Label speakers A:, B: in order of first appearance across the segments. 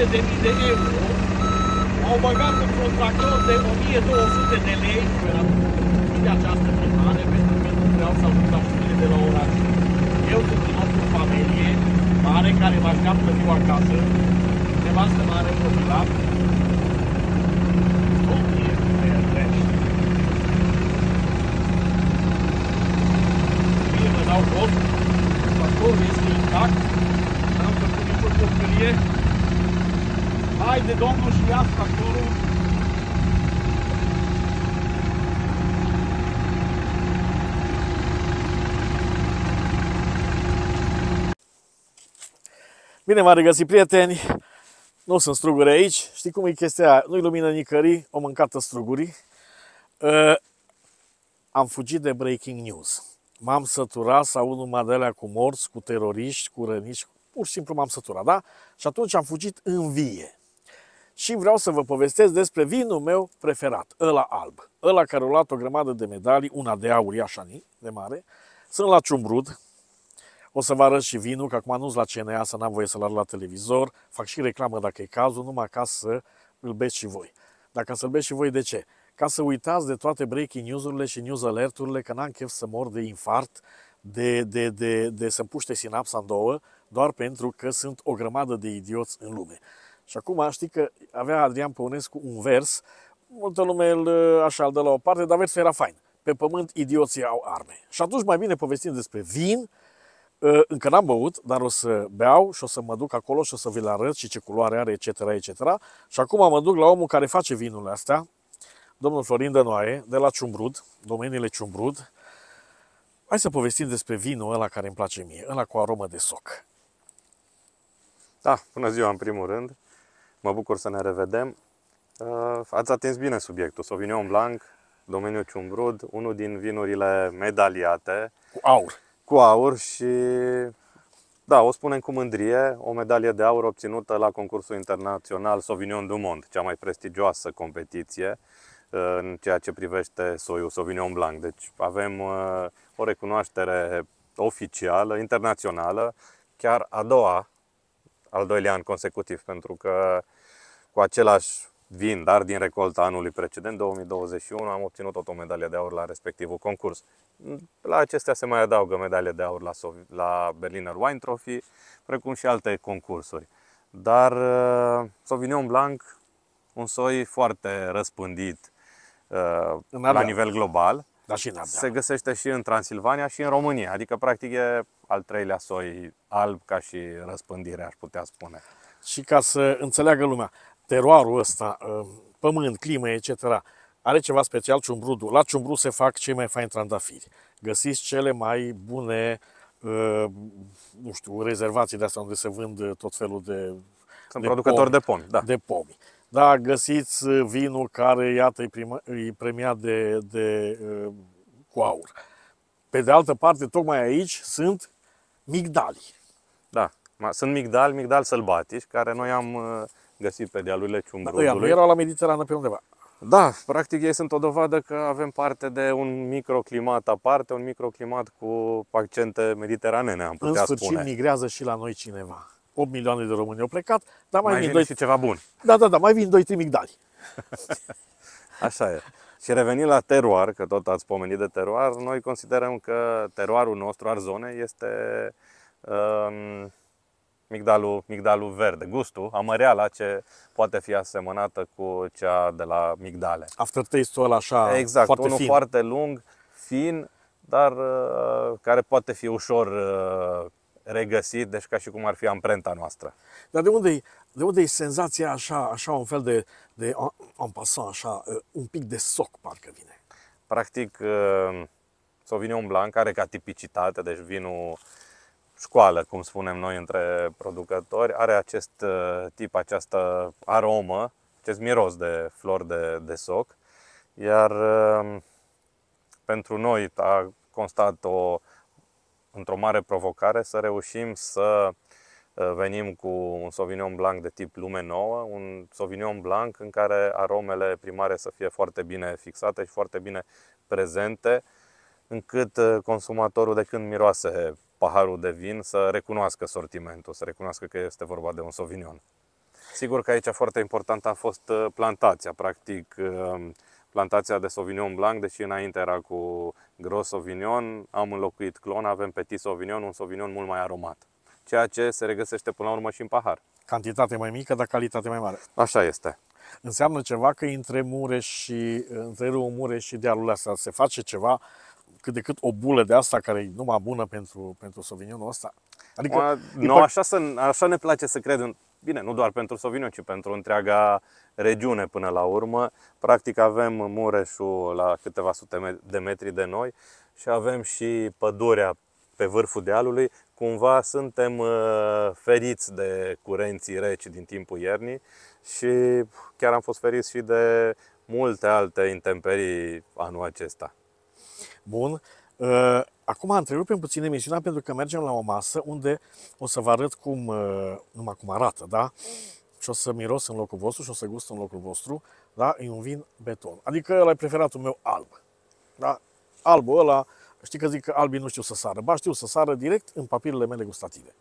A: sute de mii de euro, au băgat într-un tractor de 1200 de lei. Era de această primare, pentru că nu vreau să ajung la știre de la oraș. Eu sunt un om cu familie mare care mă așteaptă ziua acasă, nevastă mare copila, soție, ferești. Bine, mă dau jos, tractorul este intact, n-am făcut niciun porcărie. Haide, domnul, și ia tractorul.
B: Bine m-am regăsit, prieteni! Nu sunt struguri aici. Știi cum e chestia aia? Nu-i lumină nicării, o mâncată strugurii. Uh, am fugit de breaking news. M-am săturat să aud numai de alea cu morți, cu teroriști, cu răniți. Pur și simplu m-am săturat, da? Și atunci am fugit în vie. Și vreau să vă povestesc despre vinul meu preferat, ăla alb. Ăla care a luat o grămadă de medalii, una de aur, așa de mare. Sunt la Ciumbrud, o să vă arăt și vinul, că acum nu-s la CNA, să n-am voie să-l arăt la televizor. Fac și reclamă dacă e cazul, numai ca să îl beți și voi. Dacă să-l beți și voi, de ce? Ca să uitați de toate breaking news-urile și news alert-urile, că n-am chef să mor de infart, de, de, de, de să-mi puște sinapsa în două, doar pentru că sunt o grămadă de idioți în lume. Și acum știi că avea Adrian Păunescu un vers, multă lume îl, așa îl dă la o parte, dar versul era fain. Pe pământ idioții au arme. Și atunci mai bine povestim despre vin, Uh, încă n-am băut, dar o să beau și o să mă duc acolo și o să vi le arăt și ce culoare are, etc., etc. Și acum mă duc la omul care face vinurile astea, domnul Florin Dănoaie, de la Ciumbrud, domeniile Ciumbrud. Hai să povestim despre vinul ăla care îmi place mie, ăla cu aromă de soc.
C: Da, bună ziua în primul rând. Mă bucur să ne revedem. Uh, ați atins bine subiectul. Sauvignon Blanc, domeniul Ciumbrud, unul din vinurile medaliate.
B: Cu aur
C: cu aur și da, o spunem cu mândrie, o medalie de aur obținută la concursul internațional Sauvignon du Monde, cea mai prestigioasă competiție uh, în ceea ce privește soiul Sauvignon Blanc. Deci avem uh, o recunoaștere oficială, internațională, chiar a doua, al doilea an consecutiv, pentru că cu același vin, dar din recolta anului precedent, 2021, am obținut tot o medalie de aur la respectivul concurs. La acestea se mai adaugă medalie de aur la, la Berliner Wine Trophy, precum și alte concursuri. Dar uh, Sauvignon Blanc, un soi foarte răspândit uh, la nivel global,
B: da, și
C: se găsește și în Transilvania și în România. Adică, practic, e al treilea soi alb ca și răspândire, aș putea spune.
B: Și ca să înțeleagă lumea, teroarul ăsta, uh, pământ, climă, etc., are ceva special ciumbrudul. La ciumbru se fac cei mai faini trandafiri. Găsiți cele mai bune, uh, nu știu, rezervații de astea unde se vând tot felul de
C: Sunt de producători pomi, de pomi, da.
B: De pomi. Da, găsiți vinul care, iată, e, prima, e premiat de, de, uh, cu aur. Pe de altă parte, tocmai aici sunt migdali.
C: Da, sunt migdali, migdali sălbatici, care noi am găsit pe dealurile Ciumbrudului. Da,
B: nu erau la Mediterană pe undeva.
C: Da, practic ei sunt o dovadă că avem parte de un microclimat aparte, un microclimat cu accente mediteranene, am putea
B: În sfârșit
C: spune.
B: migrează și la noi cineva. 8 milioane de români au plecat, dar mai,
C: mai
B: vin doi...
C: și ceva bun.
B: Da, da, da, mai vin doi migdali.
C: Așa e. Și revenind la teroar, că tot ați pomenit de teroar, noi considerăm că teroarul nostru, Arzone, este um, migdalul, migdalul verde, gustul, amăreala ce poate fi asemănată cu cea de la migdale.
B: Aftertaste-ul ăla așa
C: exact,
B: foarte
C: unul
B: fin.
C: foarte lung, fin, dar uh, care poate fi ușor uh, regăsit, deci ca și cum ar fi amprenta noastră.
B: Dar de unde e, de unde e senzația așa, așa un fel de, de en passant, așa, uh, un pic de soc parcă vine?
C: Practic, uh, Sauvignon Blanc are ca tipicitate, deci vinul școală, cum spunem noi între producători, are acest uh, tip, această aromă, acest miros de flori de, de soc, iar um, pentru noi a constat o, într-o mare provocare să reușim să uh, venim cu un Sauvignon Blanc de tip lume nouă, un Sauvignon Blanc în care aromele primare să fie foarte bine fixate și foarte bine prezente, încât uh, consumatorul de când miroase paharul de vin să recunoască sortimentul, să recunoască că este vorba de un Sauvignon. Sigur că aici foarte important a fost uh, plantația, practic uh, plantația de Sauvignon Blanc, deși înainte era cu Gros Sauvignon, am înlocuit clon, avem Petit Sauvignon, un Sauvignon mult mai aromat. Ceea ce se regăsește până la urmă și în pahar.
B: Cantitate mai mică, dar calitate mai mare.
C: Așa este.
B: Înseamnă ceva că între Mureș și între râul Mureș și dealul ăsta se face ceva cât de cât o bulă de asta care e numai bună pentru, pentru Sauvignonul ăsta.
C: Adică, Ma, nu, așa, să, așa ne place să credem. Bine, nu doar pentru Sauvignon, ci pentru întreaga regiune până la urmă. Practic avem Mureșul la câteva sute de metri de noi și avem și pădurea pe vârful dealului. Cumva suntem uh, feriți de curenții reci din timpul iernii și chiar am fost feriți și de multe alte intemperii anul acesta.
B: Bun. Uh, acum întrerupem puțin emisiunea pentru că mergem la o masă unde o să vă arăt cum, uh, numai cum arată, da? Și o să miros în locul vostru și o să gust în locul vostru, da? E un vin beton. Adică ăla e preferatul meu alb. Da? Albul ăla, știi că zic că albii nu știu să sară. Ba știu să sară direct în papirele mele gustative.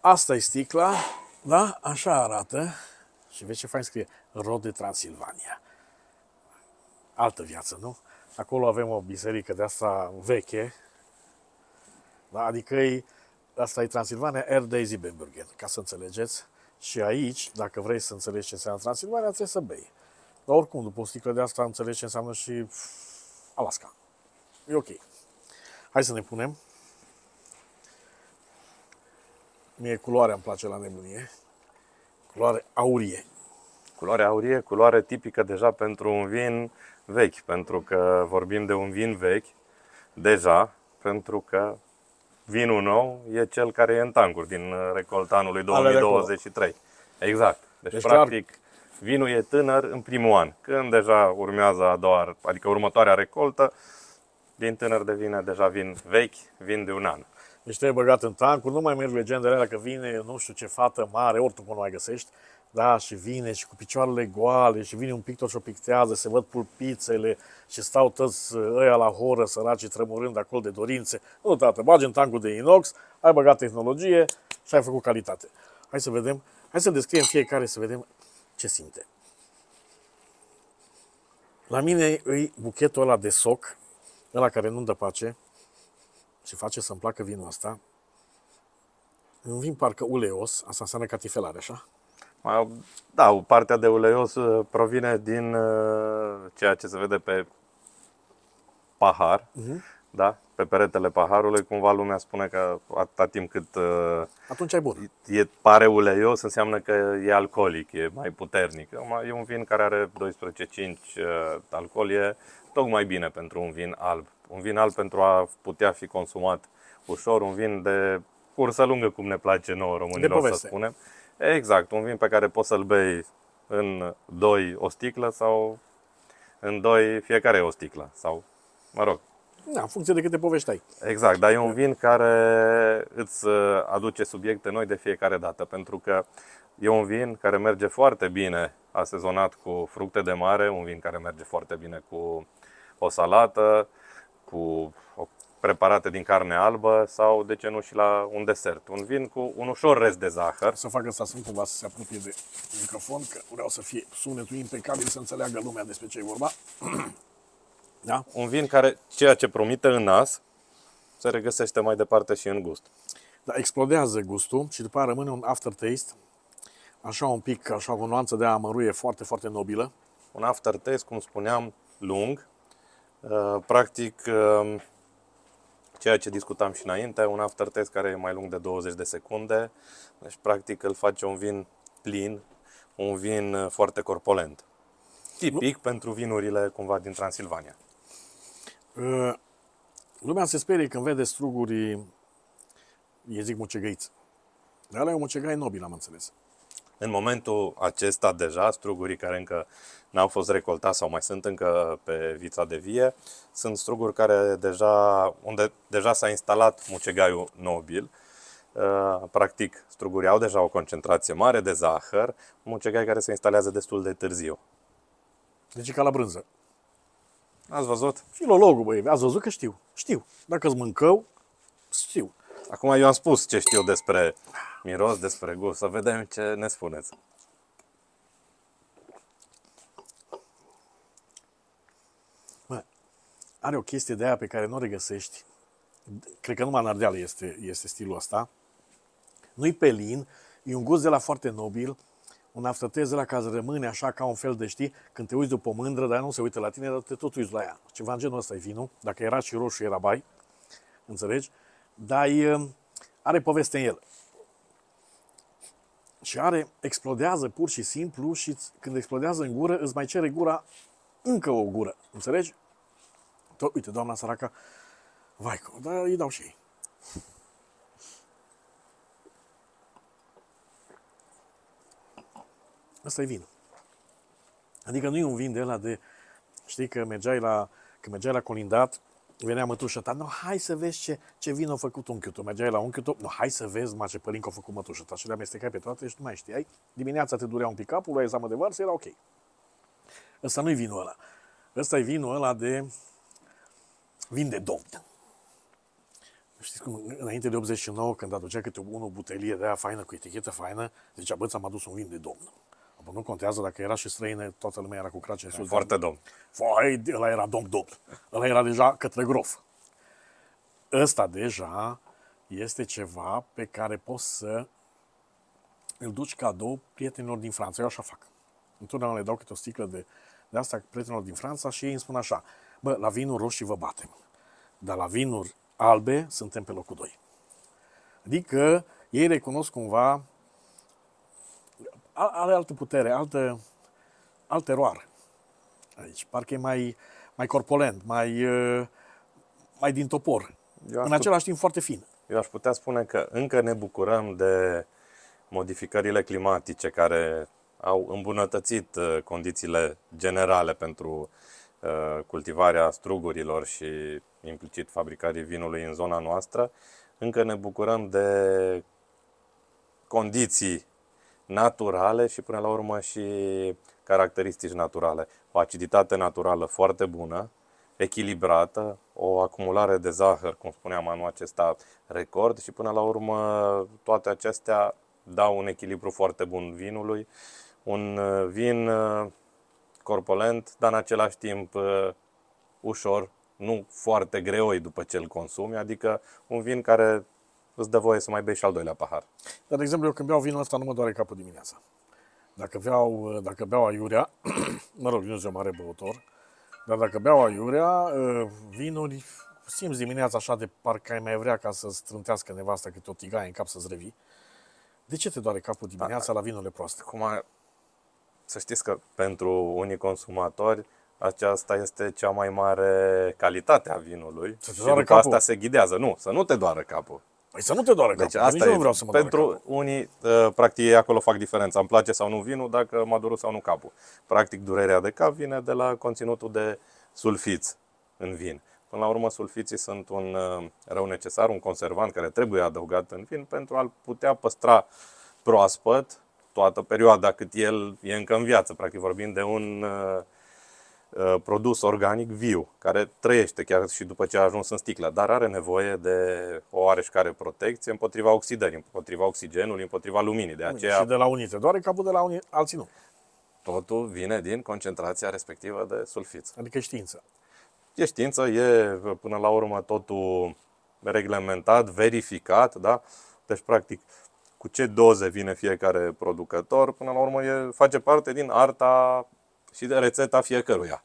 B: Asta e sticla, da? Așa arată. Și vezi ce fain scrie. Rod de Transilvania altă viață, nu? Acolo avem o biserică de asta veche, da? adică e, asta e Transilvania Air Daisy Bembergen, ca să înțelegeți. Și aici, dacă vrei să înțelegi ce înseamnă Transilvania, trebuie să bei. Dar oricum, după o sticlă de asta, înțelegi ce înseamnă și Alaska. E ok. Hai să ne punem. Mie culoarea îmi place la nebunie. Culoare aurie.
C: Culoare aurie, culoare tipică deja pentru un vin vechi, pentru că vorbim de un vin vechi deja, pentru că vinul nou e cel care e în tancuri din recolta anului 2023. Exact. Deci, deci practic, clar... vinul e tânăr în primul an. Când deja urmează a doua, adică următoarea recoltă, din tânăr devine deja vin vechi, vin de un an.
B: Deci trebuie băgat în tancuri, nu mai merg legendele alea că vine nu știu ce fată mare, oricum nu mai găsești, da, și vine și cu picioarele goale și vine un pictor și o pictează, se văd pulpițele și stau toți ăia la horă, săraci, tremurând acolo de dorințe. Nu, tată, bagi în tancul de inox, ai băgat tehnologie și ai făcut calitate. Hai să vedem, hai să descriem fiecare să vedem ce simte. La mine e buchetul ăla de soc, ăla care nu-mi dă pace și face să-mi placă vinul ăsta. Un vin parcă uleos, asta înseamnă catifelare, așa?
C: Da, partea de uleios uh, provine din uh, ceea ce se vede pe pahar, uh-huh. da? pe peretele paharului, cumva lumea spune că atâta timp cât uh,
B: Atunci e bun.
C: E, pare uleios, înseamnă că e alcoolic, e mai puternic. E un vin care are 12,5 alcool, e tocmai bine pentru un vin alb. Un vin alb pentru a putea fi consumat ușor, un vin de cursă lungă, cum ne place nouă românilor să spunem. Exact, un vin pe care poți să-l bei în doi o sticlă sau în doi fiecare o sticlă sau, mă rog.
B: Da, în funcție de câte povești ai.
C: Exact, dar e un vin care îți uh, aduce subiecte noi de fiecare dată, pentru că e un vin care merge foarte bine asezonat cu fructe de mare, un vin care merge foarte bine cu o salată, cu o preparate din carne albă sau, de ce nu, și la un desert. Un vin cu un ușor rest de zahăr.
B: Să facă să sunt cumva să se apropie de microfon, că vreau să fie sunetul impecabil, să înțeleagă lumea despre ce e vorba.
C: da? Un vin care, ceea ce promite în nas, se regăsește mai departe și în gust.
B: Da, explodează gustul și după aceea rămâne un aftertaste, așa un pic, așa o nuanță de amăruie foarte, foarte nobilă.
C: Un aftertaste, cum spuneam, lung. Uh, practic, uh, ceea ce discutam și înainte, un aftertaste care e mai lung de 20 de secunde, deci practic îl face un vin plin, un vin uh, foarte corpolent. Tipic nu. pentru vinurile cumva din Transilvania.
B: Uh, lumea se sperie când vede struguri, e zic mucegăiți. Dar ăla e un mucegai nobil, am înțeles.
C: În momentul acesta deja, strugurii care încă n-au fost recoltați sau mai sunt încă pe vița de vie, sunt struguri care deja, unde deja s-a instalat mucegaiul nobil. Uh, practic, strugurii au deja o concentrație mare de zahăr, mucegai care se instalează destul de târziu.
B: Deci ca la brânză.
C: Ați văzut?
B: Filologul, băi, ați văzut că știu. Știu. Dacă îți mâncău, știu.
C: Acum eu am spus ce știu despre miros, despre gust. Să vedem ce ne spuneți.
B: Bă, are o chestie de aia pe care nu o regăsești. Cred că numai în Ardeală este, este stilul ăsta. Nu-i pelin, e un gust de la foarte nobil, un aftertaste de la care rămâne așa ca un fel de, știi, când te uiți după o mândră, dar nu se uită la tine, dar te tot uiți la ea. Ceva în genul ăsta e vinul. Dacă era și roșu, era bai. Înțelegi? Dar e, are poveste în el. Și are, explodează pur și simplu și când explodează în gură, îți mai cere gura încă o gură. Înțelegi? Tot, uite, doamna săraca, vai, dar îi dau și ei. Asta e vin. Adică nu e un vin de ăla de, știi că mergeai la, că mergeai la colindat, venea mătușa ta, no, hai să vezi ce, ce vin a făcut unchiul tău. Mergeai la unchiul tău, no, hai să vezi ma ce părincă a făcut mătușa ta. Și le amestecai pe toate și nu mai știai. Dimineața te durea un pic capul, luai examă de varsă, era ok. Ăsta nu-i vinul ăla. Ăsta e vinul ăla de vin de domn. Știți cum, înainte de 89, când aducea câte unul butelie de aia faină, cu etichetă faină, zicea, bă, ți-am adus un vin de domn. Apoi nu contează dacă era și străină, toată lumea era cu crace în sus.
C: Foarte domn.
B: Foi, ăla era domn domn. Ăla era deja către grof. Ăsta deja este ceva pe care poți să îl duci cadou prietenilor din Franța. Eu așa fac. Întotdeauna le dau câte o sticlă de, de asta prietenilor din Franța și ei îmi spun așa, bă, la vinuri roșii vă batem, dar la vinuri albe suntem pe locul 2. Adică ei recunosc cumva are altă putere, altă, altă eroare aici. Parcă e mai, mai corpolent, mai, uh, mai din topor. Eu în același timp foarte fin.
C: Eu aș putea spune că încă ne bucurăm de modificările climatice care au îmbunătățit uh, condițiile generale pentru uh, cultivarea strugurilor și implicit fabricării vinului în zona noastră. Încă ne bucurăm de condiții naturale și până la urmă și caracteristici naturale. O aciditate naturală foarte bună, echilibrată, o acumulare de zahăr, cum spuneam anul acesta, record și până la urmă toate acestea dau un echilibru foarte bun vinului. Un uh, vin uh, corpulent, dar în același timp uh, ușor, nu foarte greoi după ce îl consumi, adică un vin care îți dă voie să mai bei și al doilea pahar.
B: Dar, de exemplu, eu când beau vinul ăsta nu mă doare capul dimineața. Dacă beau, dacă beau aiurea, mă rog, nu sunt mare băutor, dar dacă beau aiurea, ă, vinuri, simți dimineața așa de parcă ai mai vrea ca să strântească nevasta câte o tigaie în cap să-ți revii. De ce te doare capul dimineața da. la vinurile proaste?
C: Cum a... Să știți că pentru unii consumatori aceasta este cea mai mare calitate a vinului să și după capul. asta se ghidează. Nu, să nu te doară capul.
B: Păi să nu te doară deci capul. Asta nu vreau să mă
C: Pentru capul. unii, uh, practic, ei acolo fac diferența. Îmi place sau nu vinul, dacă m-a durut sau nu capul. Practic, durerea de cap vine de la conținutul de sulfiți în vin. Până la urmă, sulfiții sunt un uh, rău necesar, un conservant care trebuie adăugat în vin pentru a-l putea păstra proaspăt toată perioada cât el e încă în viață. Practic vorbim de un uh, Uh, produs organic viu, care trăiește chiar și după ce a ajuns în sticlă, dar are nevoie de o oareșcare protecție împotriva oxidării, împotriva oxigenului, împotriva luminii. De aceea...
B: Și de la unii te doare capul, de la unii alții nu.
C: Totul vine din concentrația respectivă de sulfiți.
B: Adică știință.
C: E știință, e până la urmă totul reglementat, verificat, da? Deci, practic, cu ce doze vine fiecare producător, până la urmă e, face parte din arta și de rețeta fiecăruia.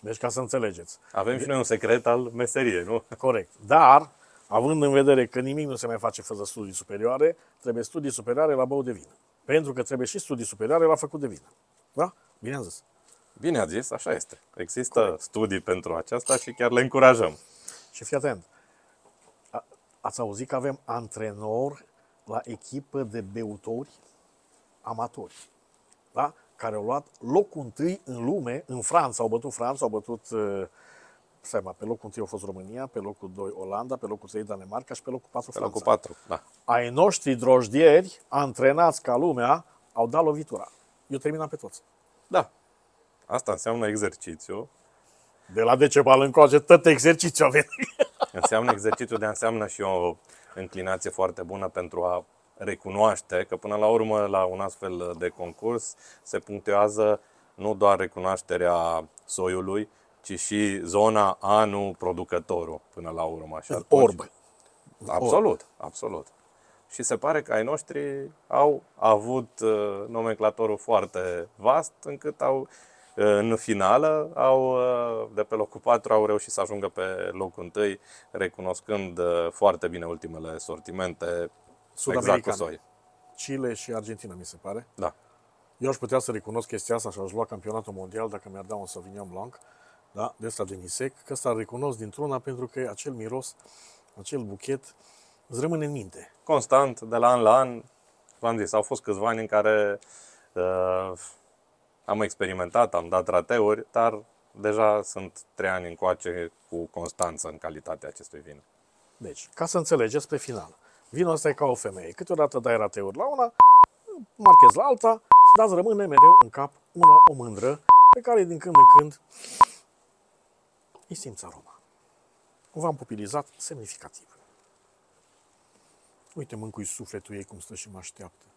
B: Deci ca să înțelegeți.
C: Avem și noi un secret al meseriei, nu?
B: Corect. Dar, având în vedere că nimic nu se mai face fără studii superioare, trebuie studii superioare la băut de vin. Pentru că trebuie și studii superioare la făcut de vin. Da? Bine am zis.
C: Bine a zis, așa este. Există Corect. studii pentru aceasta și chiar le încurajăm.
B: Și fii atent. A, ați auzit că avem antrenor la echipă de beutori amatori. Da? Care au luat locul întâi în lume, în Franța, au bătut Franța, au bătut, uh, seama, pe locul întâi a fost România, pe locul 2 Olanda, pe locul 3 Danemarca și pe locul 4 Franța. Pe
C: locul 4, da.
B: Ai noștri drojdieri, antrenați ca lumea, au dat lovitura. Eu terminam pe toți.
C: Da. Asta înseamnă exercițiu.
B: De la Decebal încoace, tot exercițiu a venit.
C: înseamnă exercițiu, de înseamnă și o înclinație foarte bună pentru a recunoaște că până la urmă la un astfel de concurs se punctează nu doar recunoașterea soiului, ci și zona, anul, producătorul până la urmă. Și atunci-
B: Orb.
C: Absolut, absolut. Și se pare că ai noștri au avut uh, nomenclatorul foarte vast, încât au uh, în finală au, uh, de pe locul 4 au reușit să ajungă pe locul 1, recunoscând uh, foarte bine ultimele sortimente exact cu
B: Sud-americane.
C: soi.
B: Chile și Argentina, mi se pare.
C: Da.
B: Eu aș putea să recunosc chestia asta și aș lua campionatul mondial dacă mi-ar da un Sauvignon Blanc, da, de ăsta de Nisec, că ăsta îl recunosc dintr-una pentru că acel miros, acel buchet, îți rămâne în minte.
C: Constant, de la an la an, v-am zis, au fost câțiva ani în care uh, am experimentat, am dat rateuri, dar deja sunt trei ani încoace cu constanță în calitatea acestui vin.
B: Deci, ca să înțelegeți pe final, vinul ăsta e ca o femeie. Câteodată dai rateuri la una, marchezi la alta, dar îți rămâne mereu în cap una o mândră pe care din când în când îi simți aroma. V-am pupilizat semnificativ. Uite, mâncui sufletul ei cum stă și mă așteaptă.